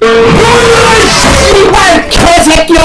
뭐야 씨발 개새끼야